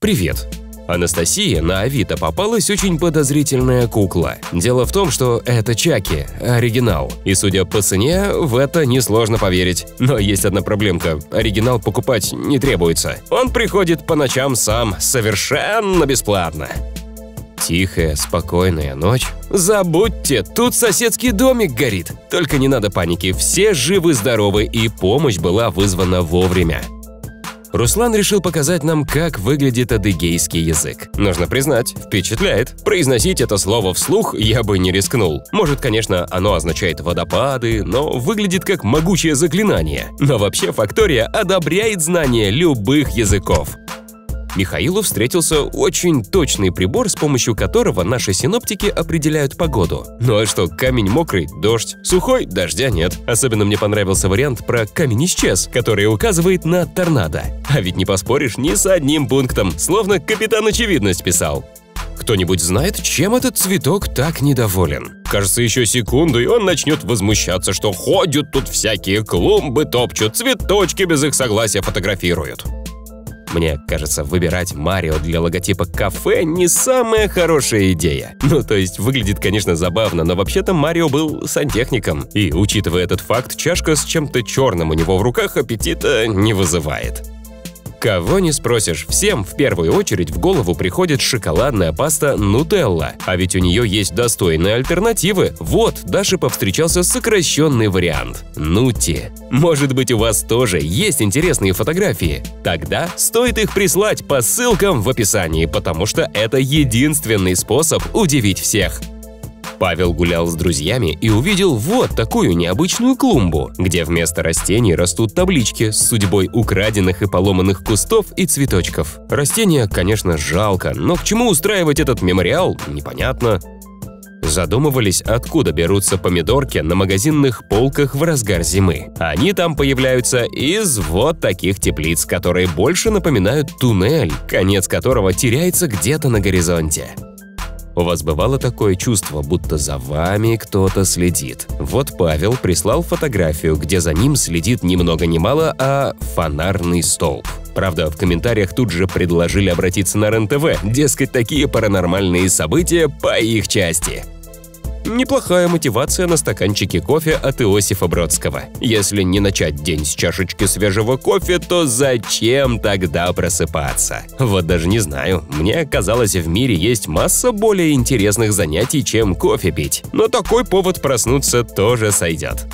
Привет. Анастасия на Авито попалась очень подозрительная кукла. Дело в том, что это Чаки, оригинал. И судя по цене, в это несложно поверить. Но есть одна проблемка – оригинал покупать не требуется. Он приходит по ночам сам, совершенно бесплатно. Тихая, спокойная ночь. Забудьте, тут соседский домик горит. Только не надо паники, все живы-здоровы и помощь была вызвана вовремя. Руслан решил показать нам, как выглядит адыгейский язык. Нужно признать, впечатляет. Произносить это слово вслух я бы не рискнул. Может, конечно, оно означает водопады, но выглядит как могучее заклинание. Но вообще Фактория одобряет знание любых языков. Михаилу встретился очень точный прибор, с помощью которого наши синоптики определяют погоду. Ну а что, камень мокрый – дождь, сухой – дождя нет. Особенно мне понравился вариант про камень исчез, который указывает на торнадо. А ведь не поспоришь ни с одним пунктом, словно капитан очевидность писал. Кто-нибудь знает, чем этот цветок так недоволен? Кажется, еще секунду, и он начнет возмущаться, что ходят тут всякие клумбы, топчут, цветочки без их согласия фотографируют. Мне кажется, выбирать Марио для логотипа кафе не самая хорошая идея. Ну, то есть выглядит, конечно, забавно, но вообще-то Марио был сантехником. И, учитывая этот факт, чашка с чем-то черным у него в руках аппетита не вызывает. Кого не спросишь, всем в первую очередь в голову приходит шоколадная паста Нутелла. А ведь у нее есть достойные альтернативы. Вот, Даша повстречался сокращенный вариант – Нути. Может быть, у вас тоже есть интересные фотографии? Тогда стоит их прислать по ссылкам в описании, потому что это единственный способ удивить всех. Павел гулял с друзьями и увидел вот такую необычную клумбу, где вместо растений растут таблички с судьбой украденных и поломанных кустов и цветочков. Растения, конечно, жалко, но к чему устраивать этот мемориал, непонятно. Задумывались, откуда берутся помидорки на магазинных полках в разгар зимы. Они там появляются из вот таких теплиц, которые больше напоминают туннель, конец которого теряется где-то на горизонте. У вас бывало такое чувство, будто за вами кто-то следит? Вот Павел прислал фотографию, где за ним следит ни много ни мало, а фонарный столб. Правда, в комментариях тут же предложили обратиться на РЕН-ТВ, дескать, такие паранормальные события по их части. Неплохая мотивация на стаканчике кофе от Иосифа Бродского. Если не начать день с чашечки свежего кофе, то зачем тогда просыпаться? Вот даже не знаю. Мне казалось, в мире есть масса более интересных занятий, чем кофе пить. Но такой повод проснуться тоже сойдет.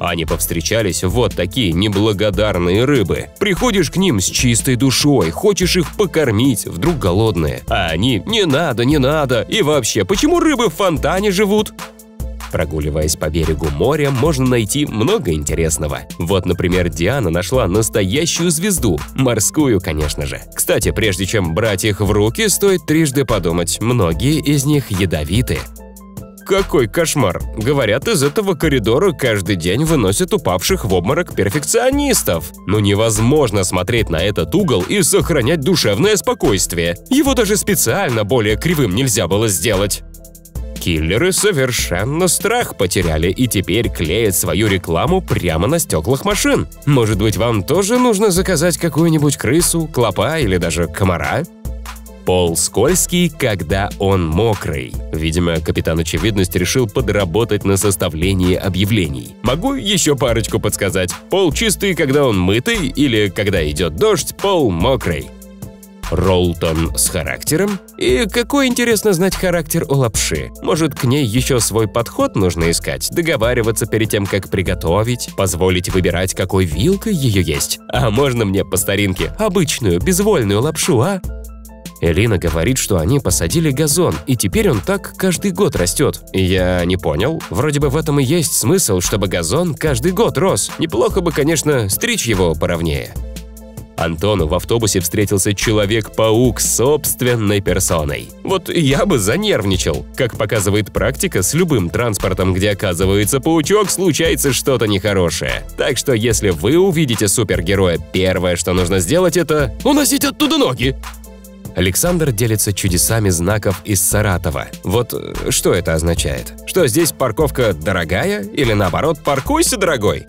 Они повстречались вот такие неблагодарные рыбы. Приходишь к ним с чистой душой, хочешь их покормить, вдруг голодные. А они «не надо, не надо» и вообще, почему рыбы в фонтане живут? Прогуливаясь по берегу моря, можно найти много интересного. Вот, например, Диана нашла настоящую звезду. Морскую, конечно же. Кстати, прежде чем брать их в руки, стоит трижды подумать, многие из них ядовиты. Какой кошмар! Говорят, из этого коридора каждый день выносят упавших в обморок перфекционистов. Но невозможно смотреть на этот угол и сохранять душевное спокойствие. Его даже специально более кривым нельзя было сделать. Киллеры совершенно страх потеряли и теперь клеят свою рекламу прямо на стеклах машин. Может быть, вам тоже нужно заказать какую-нибудь крысу, клопа или даже комара? Пол скользкий, когда он мокрый. Видимо, капитан Очевидность решил подработать на составлении объявлений. Могу еще парочку подсказать. Пол чистый, когда он мытый, или когда идет дождь, пол мокрый. Ролтон с характером? И какой интересно знать характер у лапши? Может, к ней еще свой подход нужно искать, договариваться перед тем, как приготовить, позволить выбирать, какой вилкой ее есть? А можно мне по старинке обычную, безвольную лапшу, а? Элина говорит, что они посадили газон, и теперь он так каждый год растет. Я не понял. Вроде бы в этом и есть смысл, чтобы газон каждый год рос. Неплохо бы, конечно, стричь его поровнее. Антону в автобусе встретился Человек-паук собственной персоной. Вот я бы занервничал. Как показывает практика, с любым транспортом, где оказывается паучок, случается что-то нехорошее. Так что если вы увидите супергероя, первое, что нужно сделать, это уносить оттуда ноги. Александр делится чудесами знаков из Саратова. Вот э, что это означает? Что здесь парковка дорогая или наоборот паркуйся, дорогой?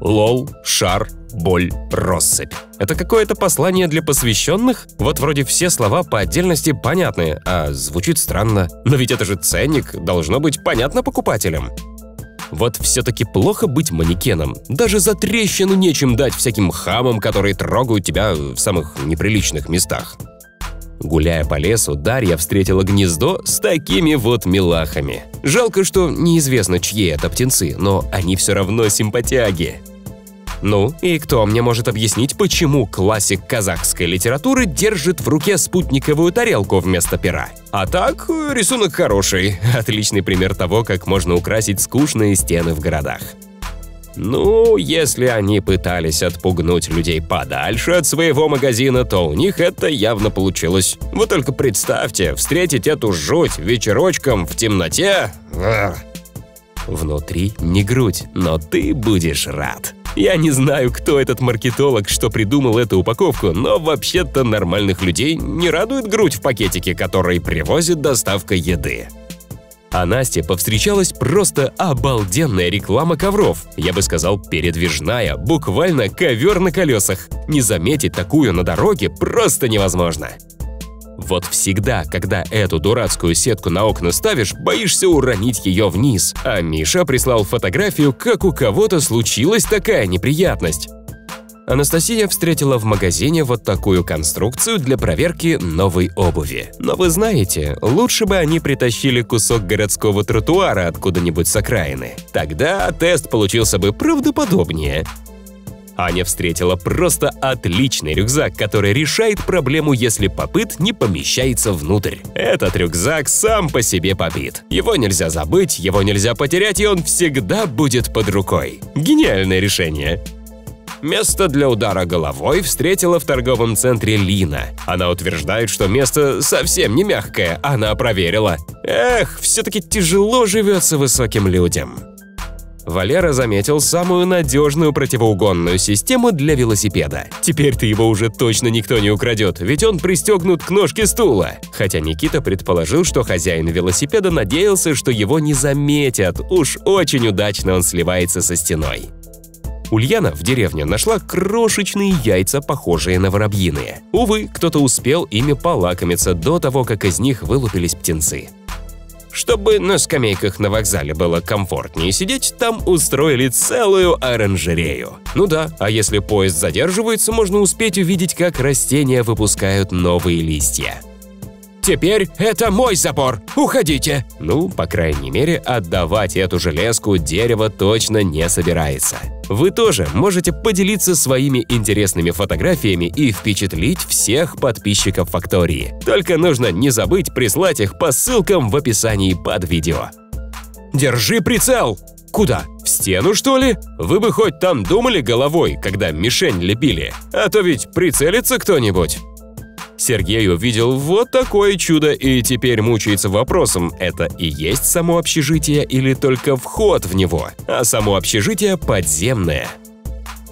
Лол, шар, боль, россыпь. Это какое-то послание для посвященных? Вот вроде все слова по отдельности понятны, а звучит странно. Но ведь это же ценник, должно быть понятно покупателям. Вот все-таки плохо быть манекеном. Даже за трещину нечем дать всяким хамам, которые трогают тебя в самых неприличных местах. Гуляя по лесу, Дарья встретила гнездо с такими вот милахами. Жалко, что неизвестно, чьи это птенцы, но они все равно симпатяги. Ну, и кто мне может объяснить, почему классик казахской литературы держит в руке спутниковую тарелку вместо пера? А так, рисунок хороший. Отличный пример того, как можно украсить скучные стены в городах. Ну, если они пытались отпугнуть людей подальше от своего магазина, то у них это явно получилось. Вы только представьте, встретить эту жуть вечерочком в темноте... Внутри не грудь, но ты будешь рад. Я не знаю, кто этот маркетолог, что придумал эту упаковку, но вообще-то нормальных людей не радует грудь в пакетике, который привозит доставка еды. А Насте повстречалась просто обалденная реклама ковров. Я бы сказал, передвижная, буквально ковер на колесах. Не заметить такую на дороге просто невозможно. Вот всегда, когда эту дурацкую сетку на окна ставишь, боишься уронить ее вниз. А Миша прислал фотографию, как у кого-то случилась такая неприятность. Анастасия встретила в магазине вот такую конструкцию для проверки новой обуви. Но вы знаете, лучше бы они притащили кусок городского тротуара откуда-нибудь с окраины. Тогда тест получился бы правдоподобнее. Аня встретила просто отличный рюкзак, который решает проблему, если попыт не помещается внутрь. Этот рюкзак сам по себе попит. Его нельзя забыть, его нельзя потерять, и он всегда будет под рукой. Гениальное решение. Место для удара головой встретила в торговом центре Лина. Она утверждает, что место совсем не мягкое, она проверила. Эх, все-таки тяжело живется высоким людям. Валера заметил самую надежную противоугонную систему для велосипеда. Теперь-то его уже точно никто не украдет, ведь он пристегнут к ножке стула. Хотя Никита предположил, что хозяин велосипеда надеялся, что его не заметят, уж очень удачно он сливается со стеной. Ульяна в деревне нашла крошечные яйца, похожие на воробьиные. Увы, кто-то успел ими полакомиться до того, как из них вылупились птенцы. Чтобы на скамейках на вокзале было комфортнее сидеть, там устроили целую оранжерею. Ну да, а если поезд задерживается, можно успеть увидеть, как растения выпускают новые листья. Теперь это мой забор! Уходите!» Ну, по крайней мере, отдавать эту железку дерево точно не собирается. Вы тоже можете поделиться своими интересными фотографиями и впечатлить всех подписчиков Фактории. Только нужно не забыть прислать их по ссылкам в описании под видео. Держи прицел! Куда? В стену, что ли? Вы бы хоть там думали головой, когда мишень лепили? А то ведь прицелится кто-нибудь. Сергей увидел вот такое чудо и теперь мучается вопросом, это и есть само общежитие или только вход в него, а само общежитие подземное.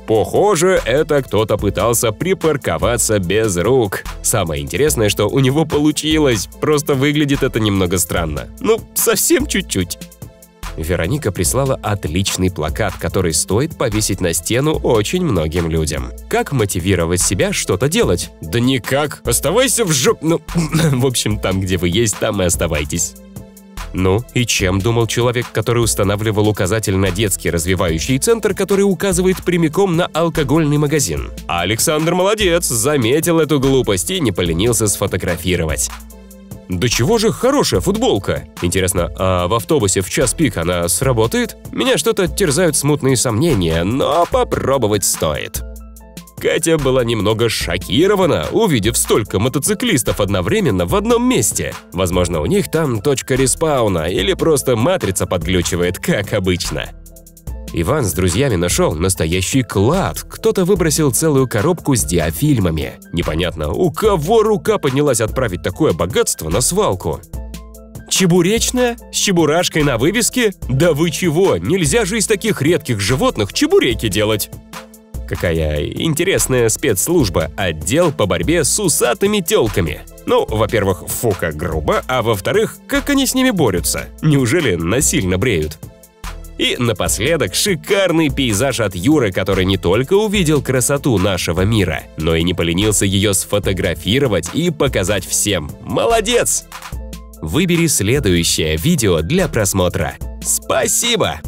Похоже, это кто-то пытался припарковаться без рук. Самое интересное, что у него получилось, просто выглядит это немного странно. Ну, совсем чуть-чуть. Вероника прислала отличный плакат, который стоит повесить на стену очень многим людям. Как мотивировать себя что-то делать? Да никак. Оставайся в жоп... Ну, в общем, там, где вы есть, там и оставайтесь. Ну, и чем думал человек, который устанавливал указатель на детский развивающий центр, который указывает прямиком на алкогольный магазин? Александр молодец, заметил эту глупость и не поленился сфотографировать. Да чего же хорошая футболка? Интересно, а в автобусе в час пик она сработает? Меня что-то терзают смутные сомнения, но попробовать стоит. Катя была немного шокирована, увидев столько мотоциклистов одновременно в одном месте. Возможно, у них там точка респауна или просто матрица подглючивает, как обычно. Иван с друзьями нашел настоящий клад. Кто-то выбросил целую коробку с диафильмами. Непонятно, у кого рука поднялась отправить такое богатство на свалку? Чебуречная? С чебурашкой на вывеске? Да вы чего, нельзя же из таких редких животных чебуреки делать! Какая интересная спецслужба, отдел по борьбе с усатыми телками. Ну, во-первых, фу как грубо, а во-вторых, как они с ними борются? Неужели насильно бреют? И напоследок шикарный пейзаж от Юры, который не только увидел красоту нашего мира, но и не поленился ее сфотографировать и показать всем. Молодец! Выбери следующее видео для просмотра. Спасибо!